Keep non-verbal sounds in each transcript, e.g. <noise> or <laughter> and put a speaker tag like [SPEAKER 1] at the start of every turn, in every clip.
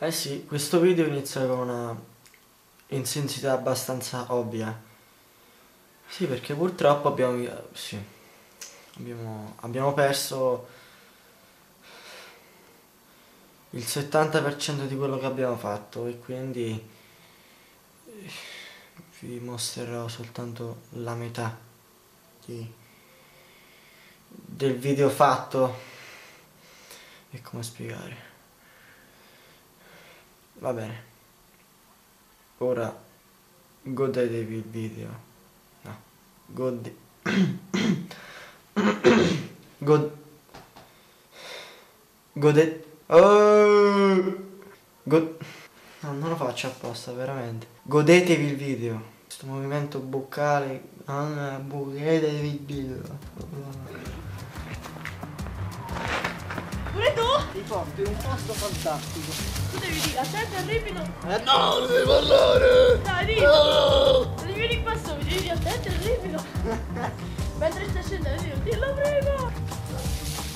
[SPEAKER 1] Eh sì, questo video inizia con una insensità abbastanza ovvia. Sì, perché purtroppo abbiamo, sì, abbiamo, abbiamo perso il 70% di quello che abbiamo fatto e quindi vi mostrerò soltanto la metà di, del video fatto e come spiegare. Va bene. Ora godetevi il video. No. Gode... <coughs> God... Gode... Oh! God... No, non lo faccio apposta, veramente. Godetevi il video. Questo movimento boccale. Godetevi il video. Ti porto in un posto fantastico.
[SPEAKER 2] Tu devi dire, attento al ripido.
[SPEAKER 1] Eh no, non devi parlare!
[SPEAKER 2] Dai, dillo! No. Devi venire qua sopra, devi dire attento al ripido. Mentre stai scendendo, dillo prima!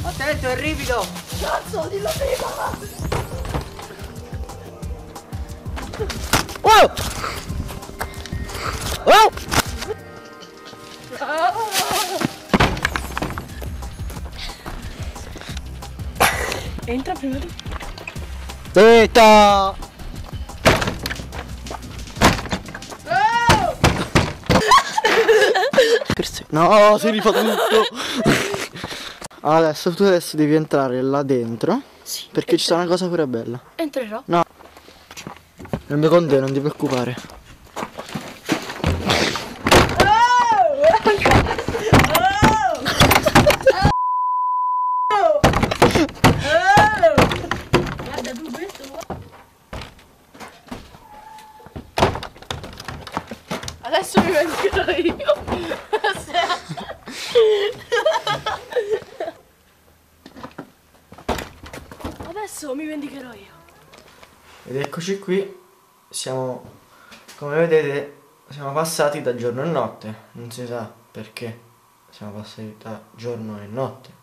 [SPEAKER 1] Attento al ripido!
[SPEAKER 2] Cazzo, dillo prima!
[SPEAKER 1] Wow! Wow!
[SPEAKER 2] Entra prima tu.
[SPEAKER 1] Aspetta! <laughs> No, si rifà tutto! <laughs> Adesso tu adesso devi entrare là dentro.
[SPEAKER 2] Sì.
[SPEAKER 1] Perché ci sta una cosa pure bella.
[SPEAKER 2] Entrerò.
[SPEAKER 1] No. Non con te, non ti preoccupare.
[SPEAKER 2] Guarda tu questo. Adesso mi vendicherò io. Adesso mi vendicherò io.
[SPEAKER 1] Ed eccoci qui, siamo, come vedete, siamo passati da giorno e notte, non si sa perché siamo passati da giorno e notte.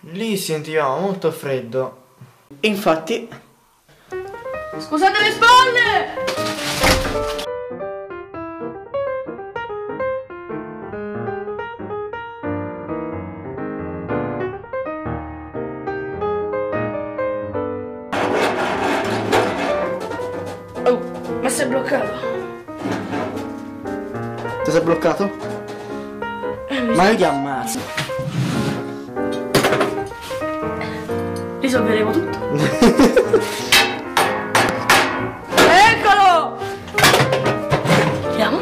[SPEAKER 1] Lì sentivamo molto freddo, infatti
[SPEAKER 2] Scusate le spalle! Sei bloccato?
[SPEAKER 1] ti sei bloccato? Ma io ti ammazzo.
[SPEAKER 2] Risolveremo tutto. <laughs> Eccolo! Vediamo.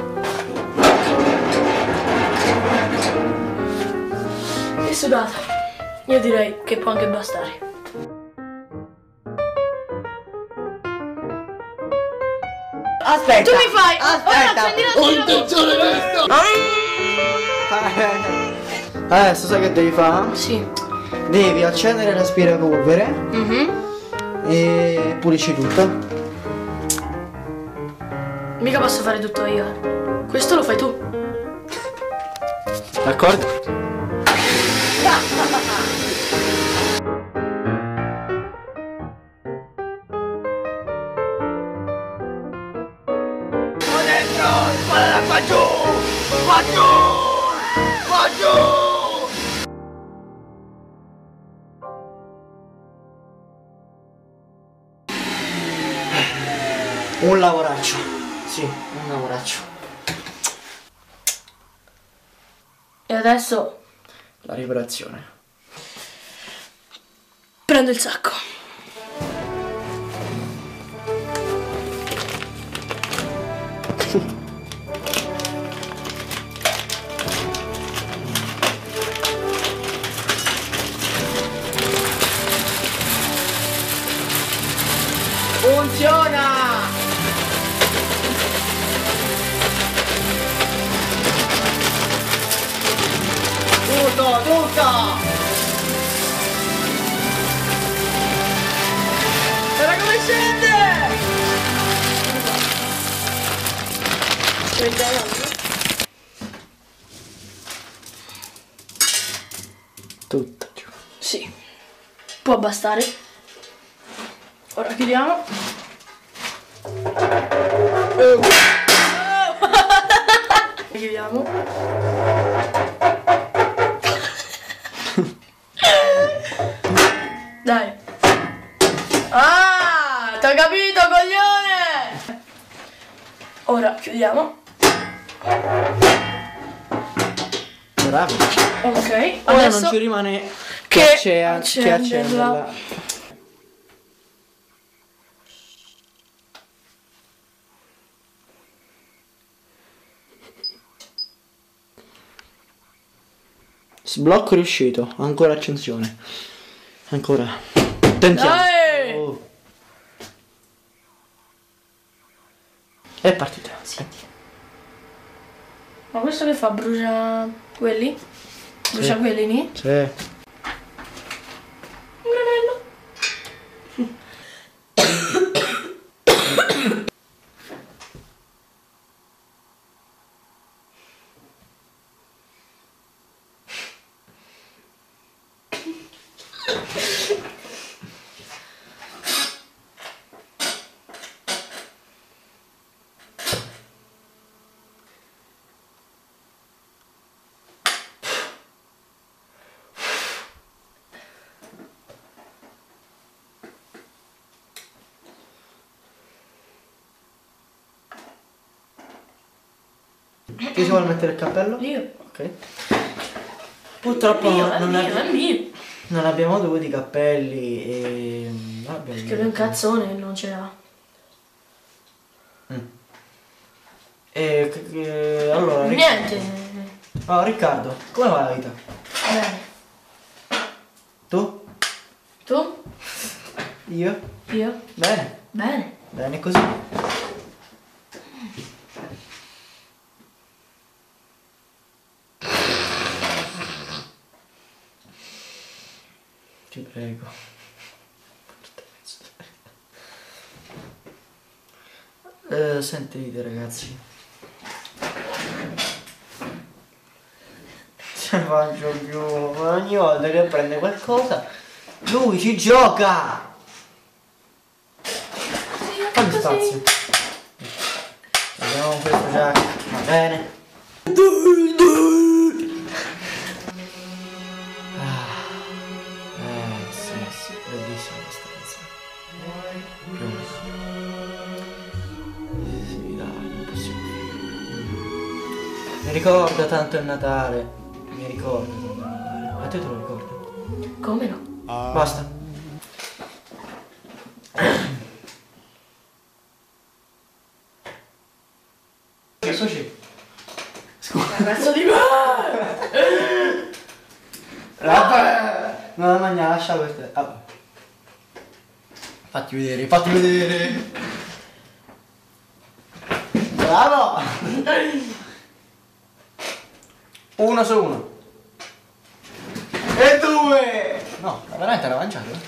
[SPEAKER 2] È sudata. Io direi che può anche bastare.
[SPEAKER 1] Aspetta!
[SPEAKER 2] Tu mi fai!
[SPEAKER 1] Aspetta!
[SPEAKER 2] Ora accendi la tiro tu.
[SPEAKER 1] Adesso sai che devi fare?
[SPEAKER 2] Sì.
[SPEAKER 1] Devi accendere l'aspirapolvere
[SPEAKER 2] Mhm.
[SPEAKER 1] e pulisci tutto.
[SPEAKER 2] Mica posso fare tutto io. eh. Questo lo fai tu.
[SPEAKER 1] D'accordo? Un lavoraccio. Sì, un lavoraccio.
[SPEAKER 2] E adesso
[SPEAKER 1] La riparazione.
[SPEAKER 2] prendo il sacco.
[SPEAKER 1] Funziona! Tutto, tutto!
[SPEAKER 2] Guarda come scende!
[SPEAKER 1] Tutto.
[SPEAKER 2] Sì. Può bastare. Ora chiudiamo. chiudiamo. Dai. Ah, t'ho capito, coglione! Ora chiudiamo.
[SPEAKER 1] Bravo.
[SPEAKER 2] Ok,
[SPEAKER 1] Ora
[SPEAKER 2] adesso
[SPEAKER 1] non ci rimane
[SPEAKER 2] che
[SPEAKER 1] che, accea- Sblocco riuscito, ancora accensione. Ancora. Tentiamo. Oh. È partita.
[SPEAKER 2] Ma questo che fa? Brucia quelli? Brucia
[SPEAKER 1] Sì.
[SPEAKER 2] quelli lì?
[SPEAKER 1] Sì.
[SPEAKER 2] Un granello. <coughs> <coughs> <coughs>
[SPEAKER 1] Chi si vuole mettere il cappello?
[SPEAKER 2] Io.
[SPEAKER 1] Ok. Purtroppo
[SPEAKER 2] Mio,
[SPEAKER 1] non,
[SPEAKER 2] mio,
[SPEAKER 1] abbi- non abbiamo dovuti capelli e... non abbiamo
[SPEAKER 2] Perché lui è un cazzone e non ce l'ha.
[SPEAKER 1] E che- che- allora, Ric-
[SPEAKER 2] Niente.
[SPEAKER 1] Oh, Riccardo, come va la vita?
[SPEAKER 2] Bene.
[SPEAKER 1] Tu?
[SPEAKER 2] Tu?
[SPEAKER 1] Io?
[SPEAKER 2] Io?
[SPEAKER 1] Bene,
[SPEAKER 2] Bene.
[SPEAKER 1] bene così. Prego. Eh, sentite ragazzi. Ce ne faccio più. Ogni volta che prende qualcosa, lui ci gioca! Fammi spazio. Vediamo questo già. Va bene. Mi ricorda tanto il Natale. Mi ricorda tanto il Natale. A te te lo ricordi?
[SPEAKER 2] Come no?
[SPEAKER 1] Basta. Sushi.
[SPEAKER 2] Cazzo di me!
[SPEAKER 1] Vabbè. Non la mangia, lascia queste. Ah. Fatti vedere, fatti vedere. Bravo. <laughs> Uno su uno. E due. No, ma veramente l'ha mangiato? eh?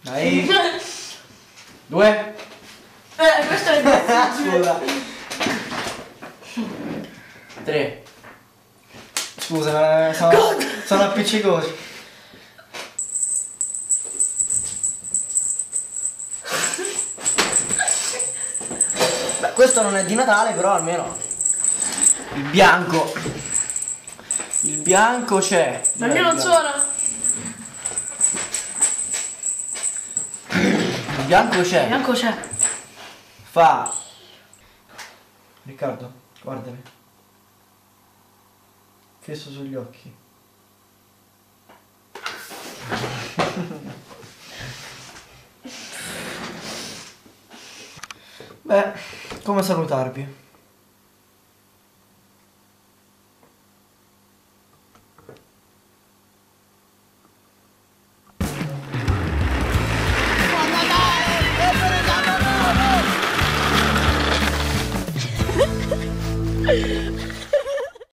[SPEAKER 1] Dai. <laughs> Due.
[SPEAKER 2] Eh, questo è <laughs>
[SPEAKER 1] Scusa. Tre. Scusa, sono, sono appiccicosi. Beh, questo non è di Natale, però almeno il bianco. Il bianco c'è.
[SPEAKER 2] Ma io non suona.
[SPEAKER 1] Il bianco c'è.
[SPEAKER 2] Bianco c'è.
[SPEAKER 1] Fa. Riccardo, guardami. Fisso sugli occhi. <laughs> Beh, come salutarvi?